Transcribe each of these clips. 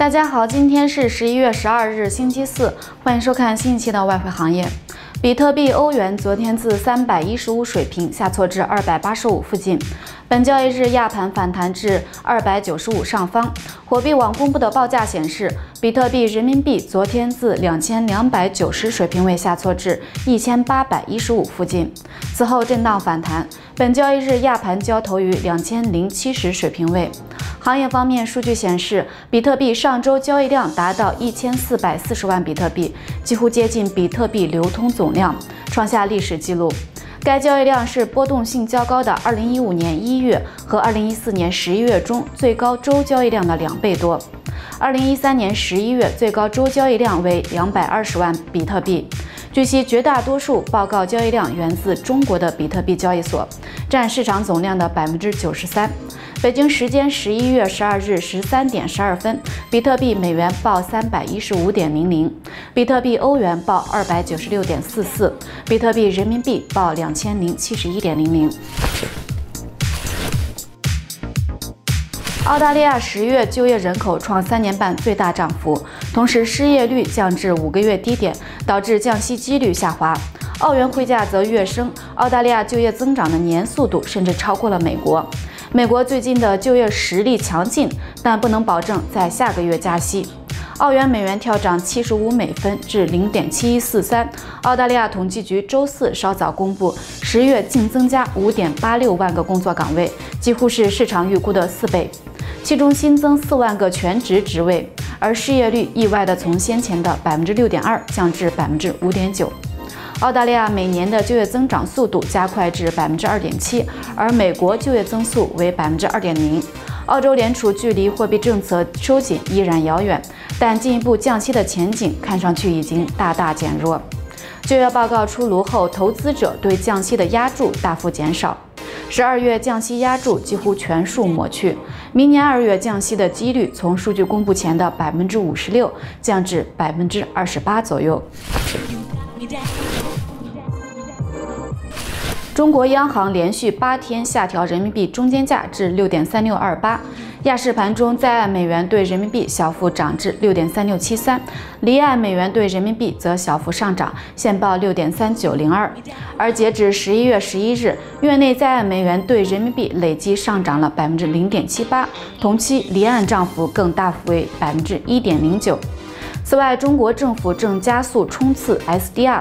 大家好，今天是十一月十二日，星期四，欢迎收看新一期的外汇行业。比特币、欧元昨天自三百一十五水平下挫至二百八十五附近，本交易日亚盘反弹至二百九十五上方。货币网公布的报价显示，比特币、人民币昨天自两千两百九十水平位下挫至一千八百一十五附近，此后震荡反弹。本交易日亚盘交投于两千零七十水平位。行业方面，数据显示，比特币上周交易量达到一千四百四十万比特币，几乎接近比特币流通总量，创下历史纪录。该交易量是波动性较高的2015年1月和2014年11月中最高周交易量的两倍多。2013年11月最高周交易量为220万比特币。据悉，绝大多数报告交易量源自中国的比特币交易所，占市场总量的百分之九十三。北京时间十一月十二日十三点十二分，比特币美元报三百一十五点零零，比特币欧元报二百九十六点四四，比特币人民币报两千零七十一点零零。澳大利亚十月就业人口创三年半最大涨幅，同时失业率降至五个月低点，导致降息几率下滑。澳元汇价则跃升，澳大利亚就业增长的年速度甚至超过了美国。美国最近的就业实力强劲，但不能保证在下个月加息。澳元美元跳涨七十五美分至零点七一四三。澳大利亚统计局周四稍早公布，十月净增加五点八六万个工作岗位，几乎是市场预估的四倍。其中新增四万个全职职位，而失业率意外地从先前的百分之六点二降至百分之五点九。澳大利亚每年的就业增长速度加快至百分之二点七，而美国就业增速为百分之二点零。澳洲联储距离货币政策收紧依然遥远，但进一步降息的前景看上去已经大大减弱。就业报告出炉后，投资者对降息的压注大幅减少。十二月降息压住几乎全数抹去，明年二月降息的几率从数据公布前的百分之五十六降至百分之二十八左右。中国央行连续八天下调人民币中间价至六点三六二八，亚市盘中在岸美元对人民币小幅涨至六点三六七三，离岸美元对人民币则小幅上涨，现报六点三九零二。而截止十一月十一日，月内在岸美元对人民币累计上涨了百分之零点七八，同期离岸涨幅更大幅为百分之一点零九。此外，中国政府正加速冲刺 SDR。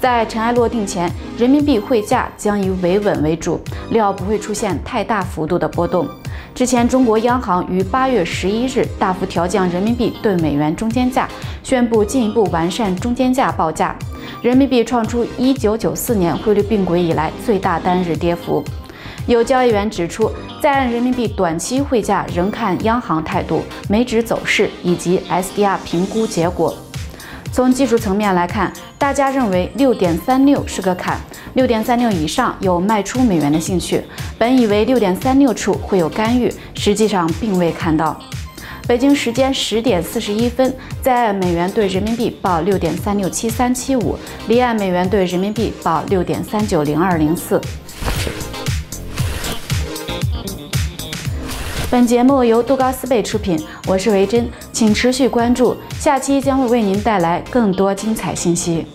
在尘埃落定前，人民币汇价将以维稳为主，料不会出现太大幅度的波动。之前，中国央行于八月十一日大幅调降人民币对美元中间价，宣布进一步完善中间价报价，人民币创出一九九四年汇率并轨以来最大单日跌幅。有交易员指出，在岸人民币短期汇价仍看央行态度、美指走势以及 SDR 评估结果。从技术层面来看，大家认为六点三六是个坎，六点三六以上有卖出美元的兴趣。本以为六点三六处会有干预，实际上并未看到。北京时间十点四十一分，在岸美元对人民币报六点三六七三七五，离岸美元对人民币报六点三九零二零四。本节目由杜高斯贝出品，我是维珍，请持续关注，下期将会为您带来更多精彩信息。